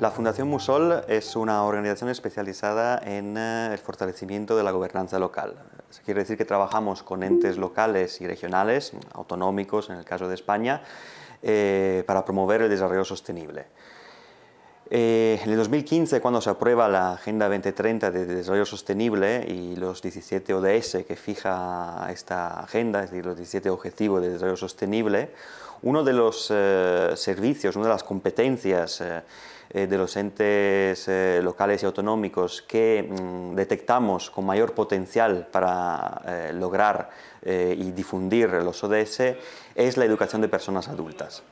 La Fundación Musol es una organización especializada en eh, el fortalecimiento de la gobernanza local. Eso quiere decir que trabajamos con entes locales y regionales, autonómicos en el caso de España, eh, para promover el desarrollo sostenible. Eh, en el 2015, cuando se aprueba la Agenda 2030 de Desarrollo Sostenible y los 17 ODS que fija esta agenda, es decir, los 17 Objetivos de Desarrollo Sostenible, uno de los servicios, una de las competencias eh, de los entes eh, locales y autonómicos que mm, detectamos con mayor potencial para eh, lograr y difundir los ODS es la educación de personas adultas.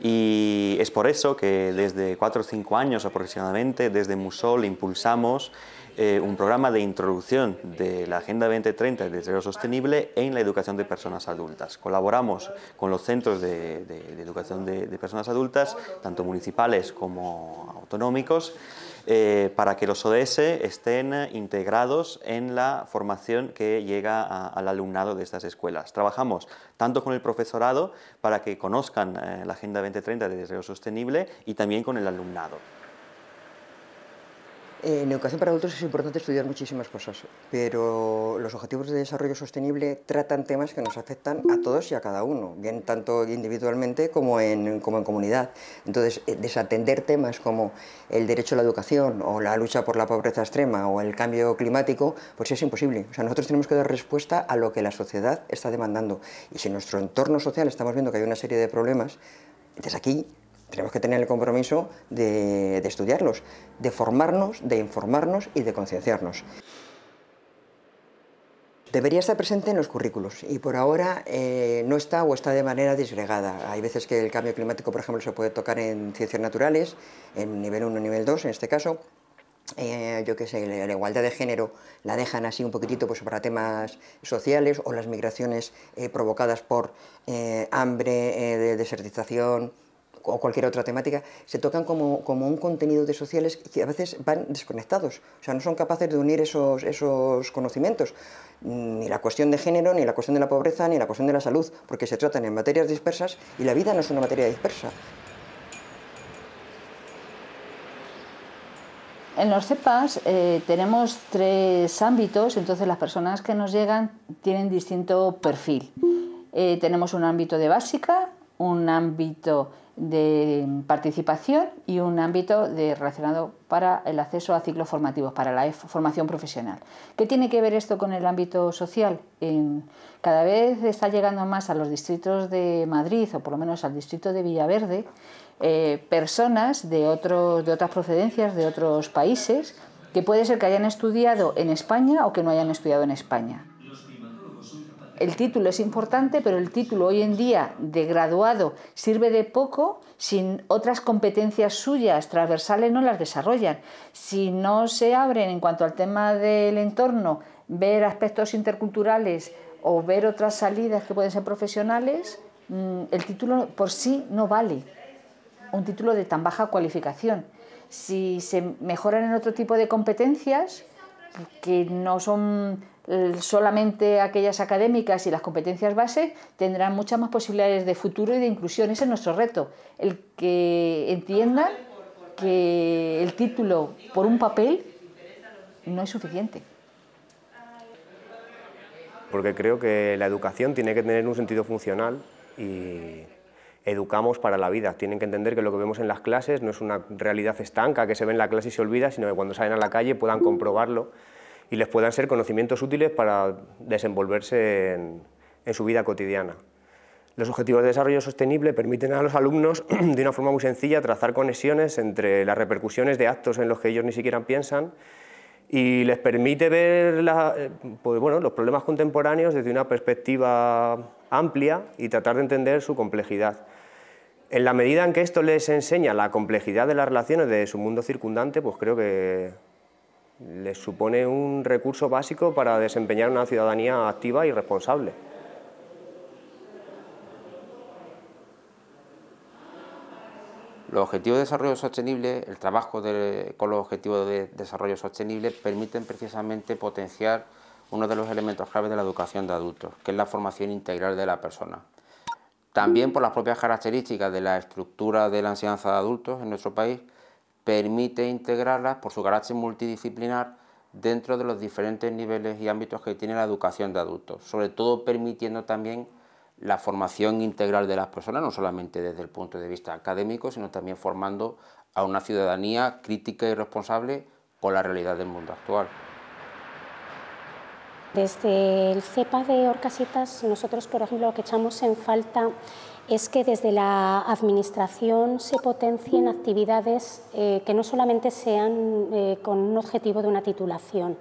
Y es por eso que desde cuatro o cinco años aproximadamente, desde Musol, impulsamos eh, un programa de introducción de la Agenda 2030 de Desarrollo Sostenible en la educación de personas adultas. Colaboramos con los centros de, educación de, personas adultas, tanto municipales como autonómicos, eh, para que los ODS estén integrados en la formación que llega al alumnado de estas escuelas. Trabajamos tanto con el profesorado para que conozcan eh, la Agenda 2030 de Desarrollo Sostenible y también con el alumnado. En educación para adultos es importante estudiar muchísimas cosas, pero los objetivos de desarrollo sostenible tratan temas que nos afectan a todos y a cada uno, bien tanto individualmente como en, como en comunidad. Entonces, eh, desatender temas como el derecho a la educación o la lucha por la pobreza extrema o el cambio climático, pues es imposible. O sea, nosotros tenemos que dar respuesta a lo que la sociedad está demandando. Y si en nuestro entorno social estamos viendo que hay una serie de problemas, desde aquí tenemos que tener el compromiso de, estudiarlos, de formarnos, de informarnos y de concienciarnos. Debería estar presente en los currículos y por ahora eh, no está o está de manera disgregada. Hay veces que el cambio climático, por ejemplo, se puede tocar en ciencias naturales, en nivel 1 nivel 2 en este caso. Eh, yo qué sé, la igualdad de género la dejan así un poquitito pues, para temas sociales o las migraciones eh, provocadas por hambre, de desertización, o cualquier otra temática, se tocan como, como, un contenido de sociales que a veces van desconectados, o sea, no son capaces de unir esos, esos conocimientos, ni la cuestión de género, ni la cuestión de la pobreza, ni la cuestión de la salud, porque se tratan en materias dispersas y la vida no es una materia dispersa. En los CEPAS eh, tenemos tres ámbitos, entonces las personas que nos llegan tienen distinto perfil. Eh, tenemos un ámbito de básica, un ámbito de participación y un ámbito de, relacionado para el acceso a ciclos formativos, para la formación profesional. ¿Qué tiene que ver esto con el ámbito social? cada vez está llegando más a los distritos de Madrid, o por lo menos al distrito de Villaverde, eh, personas de, otros, de otras procedencias, de otros países, que puede ser que hayan estudiado en España o que no hayan estudiado en España el título es importante, pero el título hoy en día de graduado sirve de poco si otras competencias suyas transversales no las desarrollan. Si no se abren en cuanto al tema del entorno, ver aspectos interculturales o ver otras salidas que pueden ser profesionales, mm, el título por sí no vale. Un título de tan baja cualificación. Si se mejoran en otro tipo de competencias que no son solamente aquellas académicas y las competencias base tendrán muchas más posibilidades de futuro y de inclusión. Ese es nuestro reto, el que entiendan que el título por un papel no es suficiente. Porque creo que la educación tiene que tener un sentido funcional y educamos para la vida. Tienen que entender que lo que vemos en las clases no es una realidad estanca que se ve en la clase y se olvida, sino que cuando salen a la calle puedan comprobarlo y les puedan ser conocimientos útiles para desenvolverse en, su vida cotidiana. Los objetivos de desarrollo sostenible permiten a los alumnos, de una forma muy sencilla, trazar conexiones entre las repercusiones de actos en los que ellos ni siquiera piensan y les permite ver eh, pues bueno, los problemas contemporáneos desde una perspectiva amplia y tratar de entender su complejidad. En la medida en que esto les enseña la complejidad de las relaciones de su mundo circundante, pues creo que les supone un recurso básico para desempeñar una ciudadanía activa y responsable. Los objetivos de desarrollo sostenible, el trabajo con los objetivos de desarrollo sostenible permiten precisamente potenciar uno de los elementos claves de la educación de adultos, que es la formación integral de la persona. También por las propias características de la estructura de la enseñanza de adultos en nuestro país, permite integrarlas por su carácter multidisciplinar dentro de los diferentes niveles y ámbitos que tiene la educación de adultos, sobre todo permitiendo también la formación integral de las personas, no solamente desde el punto de vista académico, sino también formando a una ciudadanía crítica y responsable con la realidad del mundo actual. Desde el CEPA de Orcasitas, nosotros, por ejemplo, lo que echamos en falta es que desde la Administración se potencien actividades eh, que no solamente sean eh, con un objetivo de una titulación.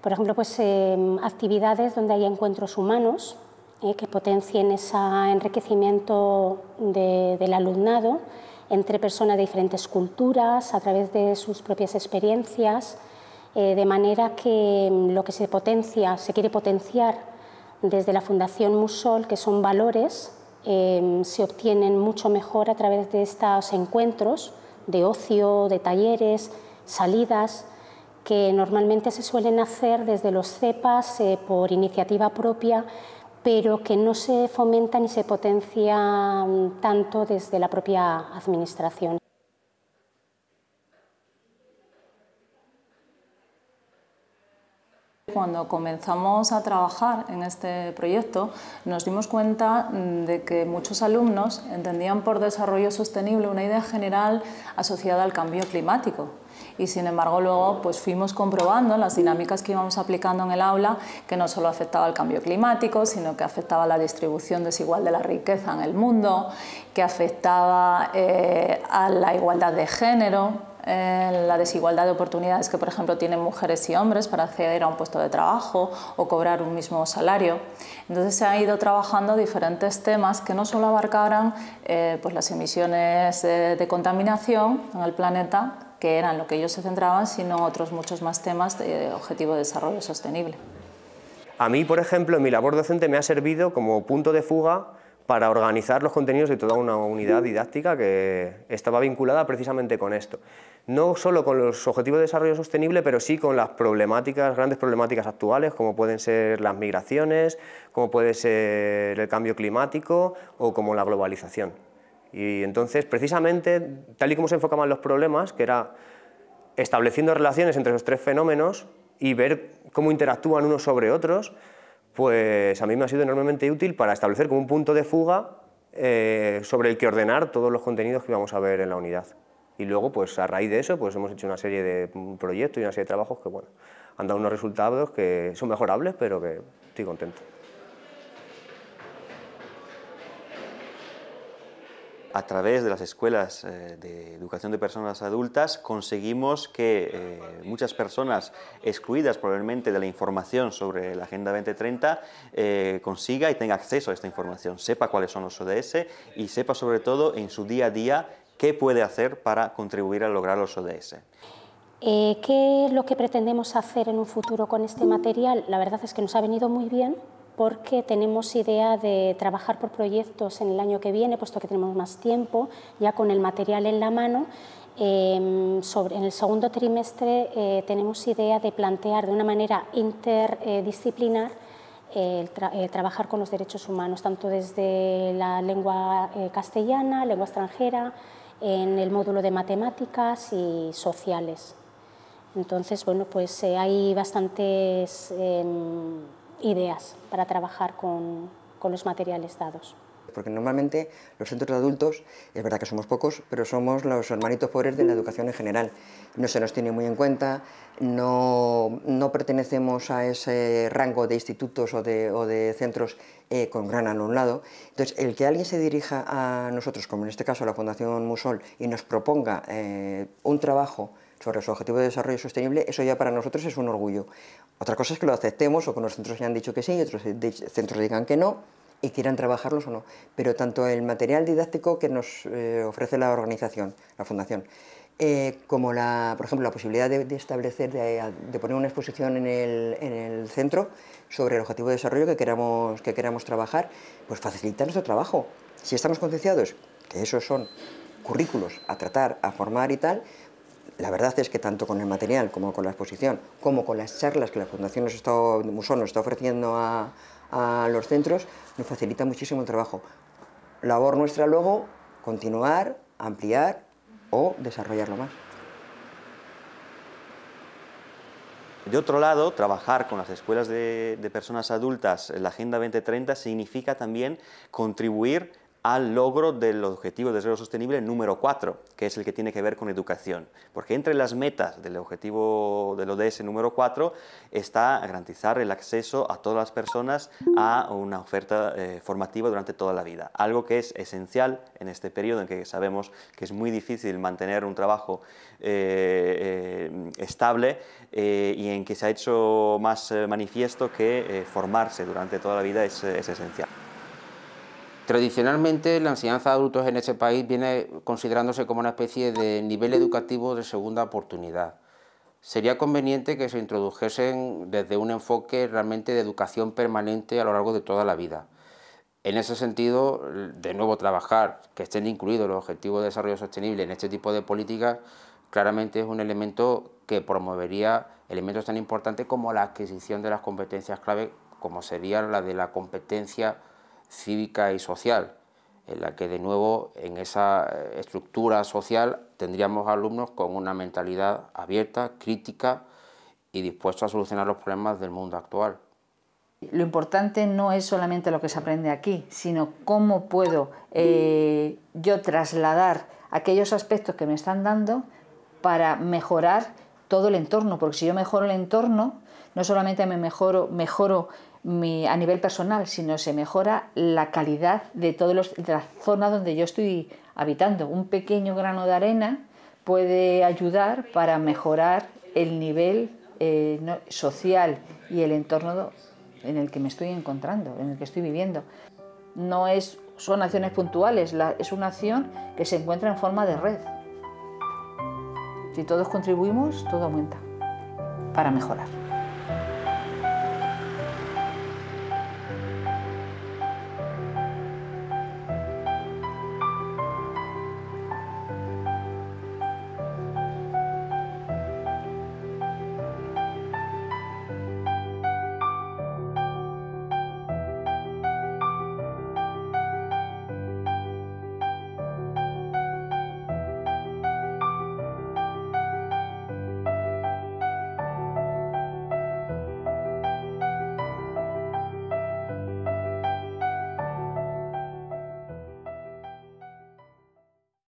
Por ejemplo, pues, eh, actividades donde haya encuentros humanos que potencien ese enriquecimiento del alumnado entre personas de diferentes culturas, a través de sus propias experiencias, de manera que mm, lo que se potencia, se quiere potenciar desde la Fundación Musol, que son valores Em, se obtienen mucho mejor a través de estos encuentros de ocio, de talleres, salidas, que normalmente se suelen hacer desde los CEPAS eh, por iniciativa propia, pero que no se fomentan ni se potencian tanto desde la propia Administración. Cuando comenzamos a trabajar en este proyecto nos dimos cuenta mm, de que muchos alumnos entendían por desarrollo sostenible una idea general asociada al cambio climático. Y sin embargo luego pues fuimos comprobando las dinámicas que íbamos aplicando en el aula que no solo afectaba al cambio climático sino que afectaba a la distribución desigual de la riqueza en el mundo, que afectaba eh, a la igualdad de género, la desigualdad de oportunidades que, por ejemplo, tienen mujeres y hombres para acceder a un puesto de trabajo o cobrar un mismo salario. Entonces se han ido trabajando diferentes temas que no solo abarcaran eh, pues las emisiones de, contaminación en el planeta, que eran lo que ellos se centraban, sino otros muchos más temas de objetivo de desarrollo sostenible. A mí, por ejemplo, en mi labor docente me ha servido como punto de fuga para organizar los contenidos de toda una unidad didáctica que estaba vinculada precisamente con esto. No solo con los objetivos de desarrollo sostenible, pero sí con las problemáticas, grandes problemáticas actuales, como pueden ser las migraciones, como puede ser el cambio climático o como la globalización. Y entonces, precisamente, tal y como se enfocaban los problemas, que era estableciendo relaciones entre esos tres fenómenos y ver cómo interactúan unos sobre otros, pues a mí me ha sido enormemente útil para establecer como un punto de fuga eh, sobre el que ordenar todos los contenidos que vamos a ver en la unidad. Y luego, pues a raíz de eso, pues hemos hecho una serie de proyectos y una serie de trabajos que bueno, han dado unos resultados que son mejorables, pero que estoy contento. A través de las escuelas eh, de educación de personas adultas conseguimos que eh, muchas personas excluidas probablemente de la información sobre la Agenda 2030 eh, consiga y tenga acceso a esta información, sepa cuáles son los ODS y sepa sobre todo en su día a día qué puede hacer para contribuir a lograr los ODS. ¿Qué es lo que pretendemos hacer en un futuro con este material? La verdad es que nos ha venido muy bien porque tenemos idea de trabajar por proyectos en el año que viene, puesto que tenemos más tiempo, ya con el material en la mano. Em, sobre, en el segundo trimestre eh, tenemos idea de plantear de una manera interdisciplinar eh, trabajar con los derechos humanos, tanto desde la lengua eh, castellana, lengua extranjera, en el módulo de matemáticas y sociales. Entonces, bueno, pues hay bastantes em, ideas para trabajar con, los materiales dados porque normalmente los centros de adultos, es verdad que somos pocos, pero somos los hermanitos pobres de la educación en general. No se nos tiene muy en cuenta, no, pertenecemos a ese rango de institutos o de, o de centros eh, con gran alumnado. Entonces, el que alguien se dirija a nosotros, como en este caso a la Fundación Musol, y nos proponga eh, un trabajo sobre su objetivo de desarrollo sostenible, eso ya para nosotros es un orgullo. Otra cosa es que lo aceptemos o que los centros hayan dicho que sí y otros centros digan que no y quieran trabajarlos o no. Pero tanto el material didáctico que nos eh, ofrece la organización, la fundación, eh, como la, por ejemplo la posibilidad de, establecer, de, poner una exposición en el, en el, centro sobre el objetivo de desarrollo que queramos, que queramos trabajar, pues facilita nuestro trabajo. Si estamos concienciados que esos son currículos a tratar, a formar y tal, la verdad es que tanto con el material como con la exposición, como con las charlas que la Fundación nos está, nos está ofreciendo a, los centros, nos facilita muchísimo el trabajo. Labor nuestra luego, continuar, ampliar o desarrollarlo más. De otro lado, trabajar con las escuelas de, de, personas adultas en la Agenda 2030 significa también contribuir al logro del objetivo de desarrollo sostenible número 4, que es el que tiene que ver con educación. Porque entre las metas del objetivo del ODS número 4 está garantizar el acceso a todas las personas a una oferta eh, formativa durante toda la vida. Algo que es esencial en este periodo en que sabemos que es muy difícil mantener un trabajo eh, eh, estable y en que se ha hecho más manifiesto que formarse durante toda la vida es, es esencial. Tradicionalmente la enseñanza de adultos en este país viene considerándose como una especie de nivel educativo de segunda oportunidad. Sería conveniente que se introdujesen desde un enfoque realmente de educación permanente a lo largo de toda la vida. En ese sentido, de nuevo trabajar, que estén incluidos los objetivos de desarrollo sostenible en este tipo de políticas, claramente es un elemento que promovería elementos tan importantes como la adquisición de las competencias clave, como sería la de la competencia cívica y social, en la que de nuevo en esa eh, estructura social tendríamos alumnos con una mentalidad abierta, crítica y dispuestos a solucionar los problemas del mundo actual. Lo importante no es solamente lo que se aprende aquí, sino cómo puedo eh, yo trasladar aquellos aspectos que me están dando para mejorar todo el entorno, porque si yo mejoro el entorno, no solamente me mejoro, mejoro a nivel personal, sino se mejora la calidad de, todos los, de la zona donde yo estoy habitando. Un pequeño grano de arena puede ayudar para mejorar el nivel eh, social y el entorno en el que me estoy encontrando, en el que estoy viviendo. No es, son acciones puntuales, es una acción que se encuentra en forma de red. Si todos contribuimos, todo aumenta para mejorar.